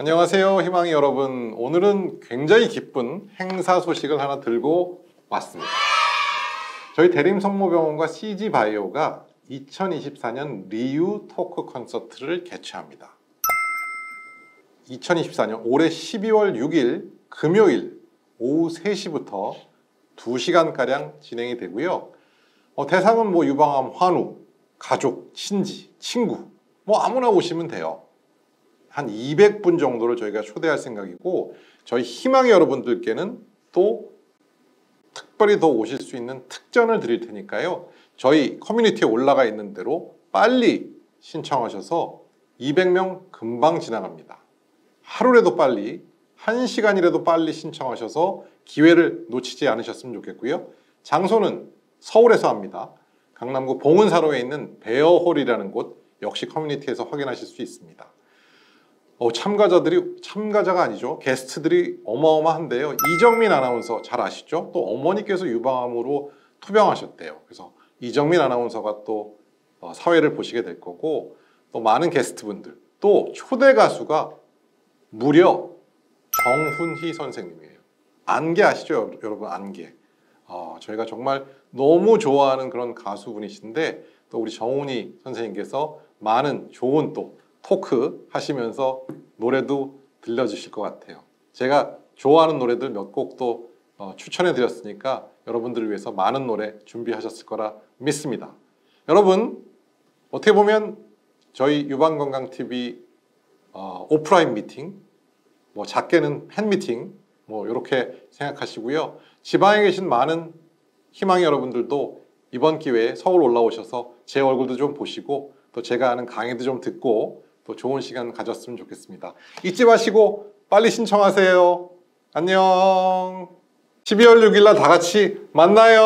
안녕하세요 희망이 여러분. 오늘은 굉장히 기쁜 행사 소식을 하나 들고 왔습니다. 저희 대림성모병원과 CG바이오가 2024년 리유 토크 콘서트를 개최합니다. 2024년 올해 12월 6일 금요일 오후 3시부터 2시간가량 진행이 되고요. 어, 대상은 뭐 유방암 환우, 가족, 친지, 친구 뭐 아무나 오시면 돼요 한 200분 정도를 저희가 초대할 생각이고 저희 희망의 여러분들께는 또 특별히 더 오실 수 있는 특전을 드릴 테니까요. 저희 커뮤니티에 올라가 있는 대로 빨리 신청하셔서 200명 금방 지나갑니다. 하루라도 빨리, 한 시간이라도 빨리 신청하셔서 기회를 놓치지 않으셨으면 좋겠고요. 장소는 서울에서 합니다. 강남구 봉은사로에 있는 베어홀이라는 곳 역시 커뮤니티에서 확인하실 수 있습니다. 어, 참가자들이 참가자가 아니죠. 게스트들이 어마어마한데요. 이정민 아나운서 잘 아시죠? 또 어머니께서 유방암으로 투병하셨대요. 그래서 이정민 아나운서가 또 어, 사회를 보시게 될 거고 또 많은 게스트분들 또 초대 가수가 무려 정훈희 선생님이에요. 안개 아시죠, 여러분? 안개. 어, 저희가 정말 너무 좋아하는 그런 가수분이신데 또 우리 정훈희 선생님께서 많은 좋은 또 토크 하시면서 노래도 들려주실 것 같아요. 제가 좋아하는 노래들 몇 곡도 어, 추천해 드렸으니까 여러분들을 위해서 많은 노래 준비하셨을 거라 믿습니다. 여러분 어떻게 보면 저희 유방건강TV 어, 오프라인 미팅, 뭐 작게는 팬 미팅 뭐 이렇게 생각하시고요. 지방에 계신 많은 희망의 여러분들도 이번 기회에 서울 올라오셔서 제 얼굴도 좀 보시고 또 제가 하는 강의도 좀 듣고 또 좋은 시간 가졌으면 좋겠습니다. 잊지 마시고 빨리 신청하세요. 안녕. 12월 6일 날 다 같이 만나요.